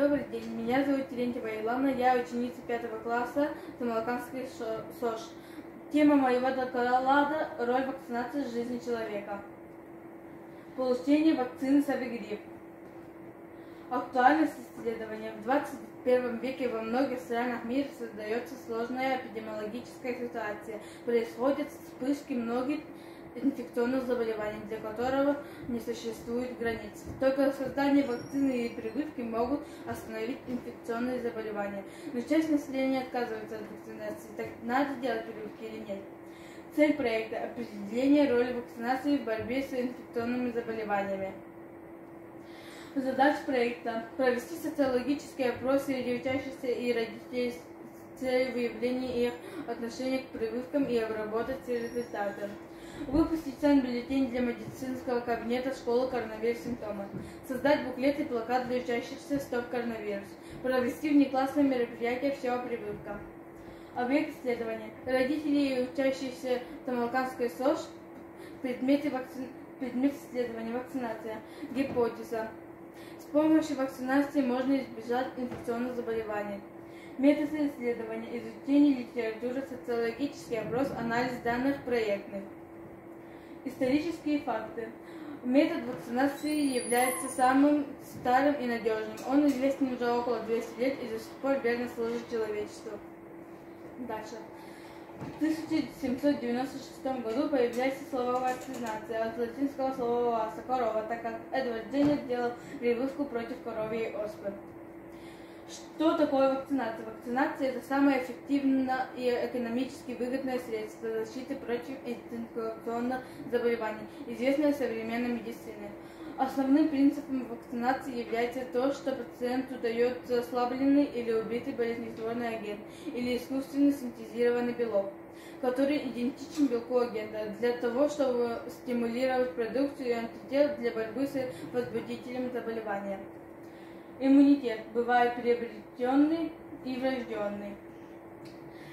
Добрый день, меня зовут Терентьева Илана, я ученица пятого класса Самолоканской СОЖ. Тема моего доклада – роль вакцинации в жизни человека. Получение вакцины Савигрипп. Актуальность исследования. В 21 веке во многих странах мира создается сложная эпидемиологическая ситуация. Происходят вспышки многих инфекционных заболеваний, для которого не существует границ. Только создание вакцины и прививки могут остановить инфекционные заболевания. Но часть населения отказывается от вакцинации. Так надо делать прививки или нет? Цель проекта – определение роли вакцинации в борьбе с инфекционными заболеваниями. Задач проекта – провести социологические опросы среди учащихся и родителей целью выявления их отношения к прививкам и обработать результаты выпустить бюллетень для медицинского кабинета школы коронавирус симптомы, создать буклет и плакат для учащихся «Стоп коронавирус», провести внеклассное мероприятие «Все о прививках». Объект исследования. Родители и учащиеся Тамалканской СОЖ. Предметы вакци... Предмет исследования. Вакцинация. Гипотеза. С помощью вакцинации можно избежать инфекционных заболеваний. Методы исследования. Изучение литературы, социологический опрос, анализ данных проектных. Исторические факты. Метод вакцинации является самым старым и надежным. Он известен уже около 200 лет и до сих пор верно служит человечеству. Дальше. В 1796 году появляется слово вакцинация от латинского слова «васа» – корова, так как Эдвард Дженнер делал прививку против коровьей оспы. Что такое вакцинация? Вакцинация – это самое эффективное и экономически выгодное средство защиты против инфекционных заболеваний, известное в современной медицине. Основным принципом вакцинации является то, что пациенту дается ослабленный или убитый болезнетворный агент или искусственно синтезированный белок, который идентичен белку агента, для того, чтобы стимулировать продукцию антител для борьбы с возбудителем заболевания. Иммунитет бывает приобретенный и врожденный.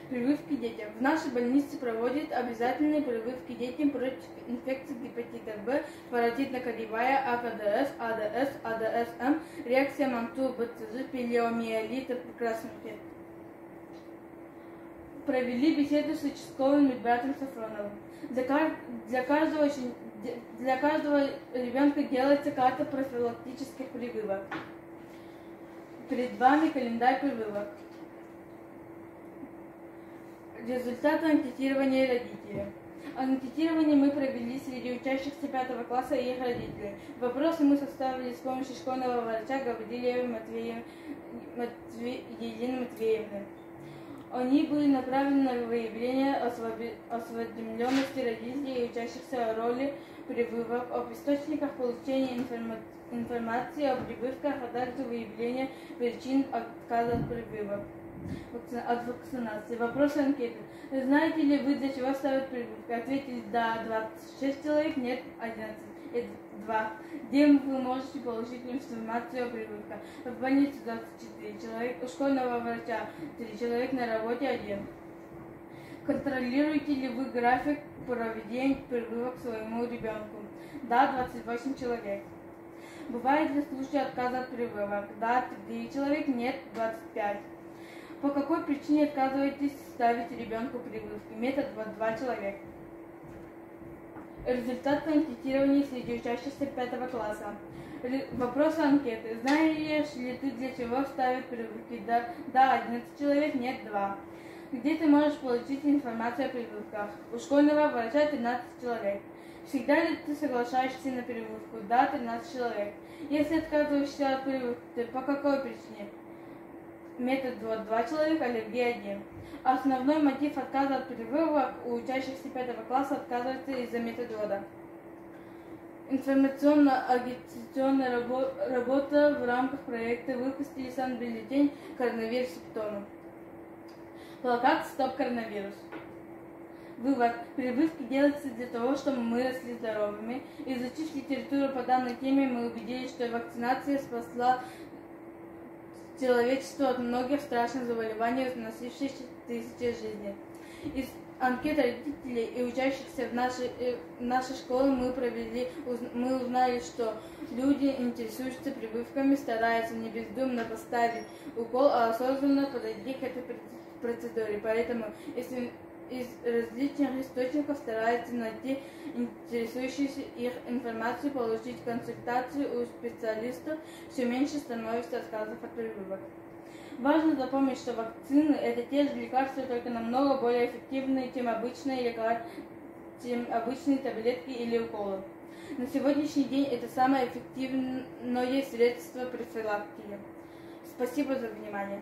Прививки детям. В нашей больнице проводят обязательные прививки детям против инфекции гепатита В, паротитно-кодевая, АКДС, АДС, АДСМ, реакция МАНТУ, БЦЖ, пилеомиелита, красноте. Провели беседу с участковым медбратом Сафроновым. Для, для, каждого, для каждого ребенка делается карта профилактических прививок. Перед вами календарь прививок. Результаты анкетирования родителей. Анкетирование мы провели среди учащихся пятого класса и их родителей. Вопросы мы составили с помощью школьного врача Гаврилия Матвеев... Матве... Елены Матвеевны. Они были направлены на выявление осведомленности родителей и учащихся о роли прививок, об источниках получения информации информации о прививках, а также выявление причин отказа от прививок от вакцинации. Вопрос анкеты. Знаете ли вы, для чего ставят прививки? Ответили да, 26 человек, нет, 11. 2. Где вы можете получить информацию о прививках? В больнице 24 человек, у школьного врача 3 человек, на работе 1. Контролируете ли вы график проведения прививок своему ребенку? Да, 28 человек. Бывает ли случай отказа от прививок? Да, 3 человек, нет, 25. По какой причине отказываетесь ставить ребенку прививки? Метод 2 человека. Результаты анкетирования среди учащихся пятого класса. Вопросы анкеты. Знаешь ли ты, для чего ставят прививки? Да, да, 11 человек, нет, 2. Где ты можешь получить информацию о прививках? У школьного врача 13 человек. Всегда ли ты соглашаешься на прививку? Да, 13 человек. Если отказываешься от то по какой причине? Метод 2, 2 человека, аллергия 1. Основной мотив отказа от прививок у учащихся 5 класса отказывается из-за методода. Информационно-агитационная работа в рамках проекта выпустили сам бюллетень коронавирус симптомы. Плакат «Стоп коронавирус». Вывод. Прививки делаются для того, чтобы мы росли здоровыми. Изучив литературу по данной теме, мы убедились, что вакцинация спасла человечество от многих страшных заболеваний, уносивших тысячи жизней. анкет родителей и учащихся в нашей, э, в нашей школе мы провели, мы узнали, что люди интересуются прививками, стараются не бездумно поставить укол, а осознанно подойти к этой процедуре. Поэтому, если из различных источников стараются найти интересующуюся их информацию, получить консультацию у специалистов, все меньше становится отказов от прививок. Важно запомнить, что вакцины – это те же лекарства, только намного более эффективные, чем обычные, лекар... чем обычные таблетки или уколы. На сегодняшний день это самое эффективное средство профилактики. Спасибо за внимание.